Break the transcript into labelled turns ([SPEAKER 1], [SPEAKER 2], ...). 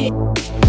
[SPEAKER 1] it.